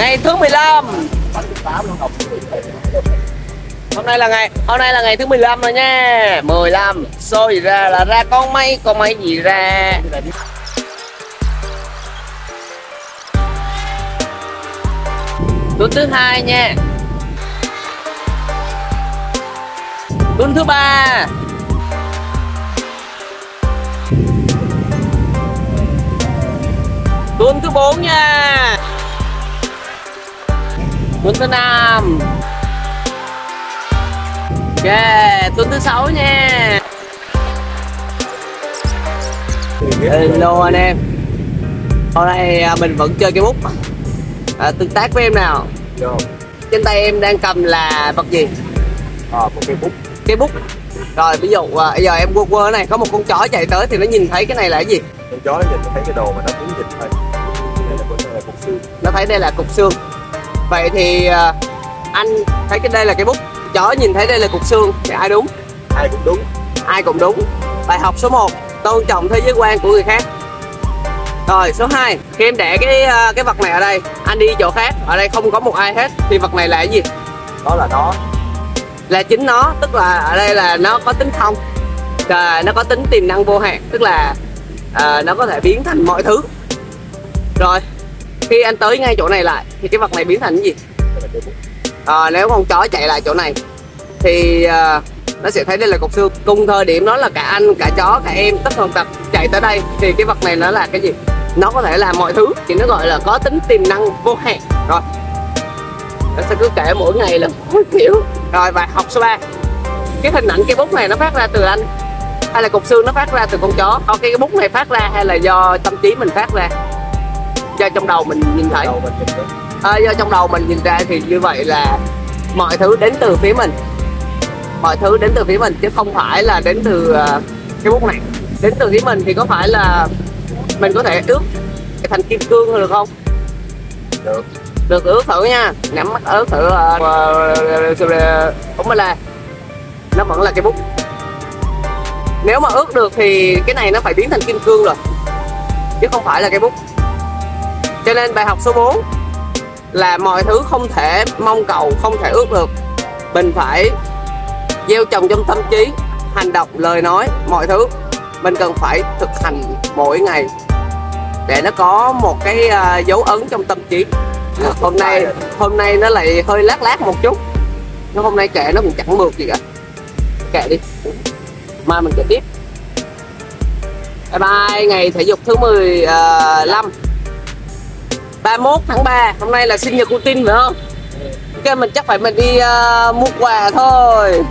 ngày thứ 15 hôm nay là ngày, hôm nay là ngày thứ 15 rồi nha. 15 xôi gì ra là ra, con mấy con mấy gì ra. Tuần thứ hai nha. Tuần thứ ba. Tuần thứ bốn nha tuần thứ năm ok tuần thứ sáu nha. Hello anh em. Hôm nay à, mình vẫn chơi cái bút. À, tương tác với em nào? Vô. trên tay em đang cầm là vật gì? Ờ, một cây bút. Cái bút. Rồi ví dụ à, bây giờ em quơ quơ này có một con chó chạy tới thì nó nhìn thấy cái này là cái gì? Con chó nó nhìn thấy cái đồ mà nó muốn dịch thôi. Đây là con này là cục xương. Nó thấy đây là cục xương vậy thì à, anh thấy cái đây là cái bút chó nhìn thấy đây là cục xương thì ai đúng? Ai cũng đúng. Ai cũng đúng. Bài học số 1 tôn trọng thế giới quan của người khác. Rồi số 2 khi em để cái à, cái vật này ở đây. Anh đi chỗ khác ở đây không có một ai hết thì vật này là cái gì? Đó là nó. Là chính nó tức là ở đây là nó có tính không à, nó có tính tiềm năng vô hạn tức là à, nó có thể biến thành mọi thứ. Rồi khi anh tới ngay chỗ này lại thì cái vật này biến thành cái gì? À, nếu con chó chạy lại chỗ này thì à, nó sẽ thấy đây là cục xương. Cùng thời điểm đó là cả anh cả chó cả em tất tần tật chạy tới đây thì cái vật này nó là cái gì? Nó có thể làm mọi thứ thì nó gọi là có tính tiềm năng vô hạn. Rồi nó sẽ cứ kể mỗi ngày là mỗi kiểu rồi và học số 3 cái hình ảnh cái bút này nó phát ra từ anh hay là cục xương nó phát ra từ con chó? Còn cái, cái bút này phát ra hay là do tâm trí mình phát ra? Trong đầu mình nhìn thấy. À, do trong đầu mình nhìn ra thì như vậy là mọi thứ đến từ phía mình. Mọi thứ đến từ phía mình chứ không phải là đến từ ờ, cái bút này. Đến từ phía mình thì có phải là mình có thể ướp thành kim cương được không? Được. Được ướp thử nha. Nắm mắt ướp thử uh, cũng là nó vẫn là cái bút. Nếu mà ướp được thì cái này nó phải biến thành kim cương rồi chứ không phải là cái bút cho nên bài học số 4 là mọi thứ không thể mong cầu không thể ước được. Mình phải gieo trồng trong tâm trí hành động lời nói mọi thứ. Mình cần phải thực hành mỗi ngày để nó có một cái à, dấu ấn trong tâm trí. Hôm nay hôm nay nó lại hơi lát lát một chút. Nó hôm nay kệ nó cũng chẳng mượt gì cả. Kệ đi. Mai mình kể tiếp. Bye bye ngày thể dục thứ 15 31 tháng 3 hôm nay là sinh nhật của tin phải không? Ok mình chắc phải mình đi uh, mua quà thôi.